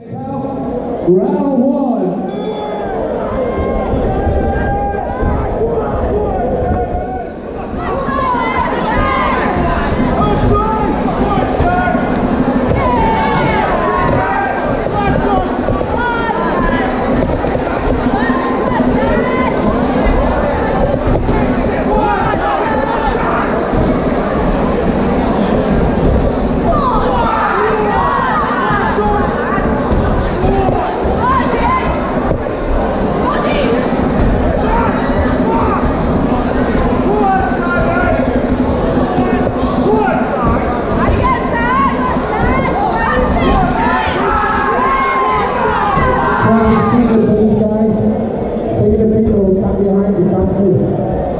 Round one. So you see the police guys taking the people who stand behind you can't see.